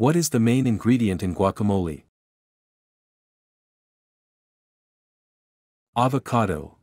What is the main ingredient in guacamole? Avocado.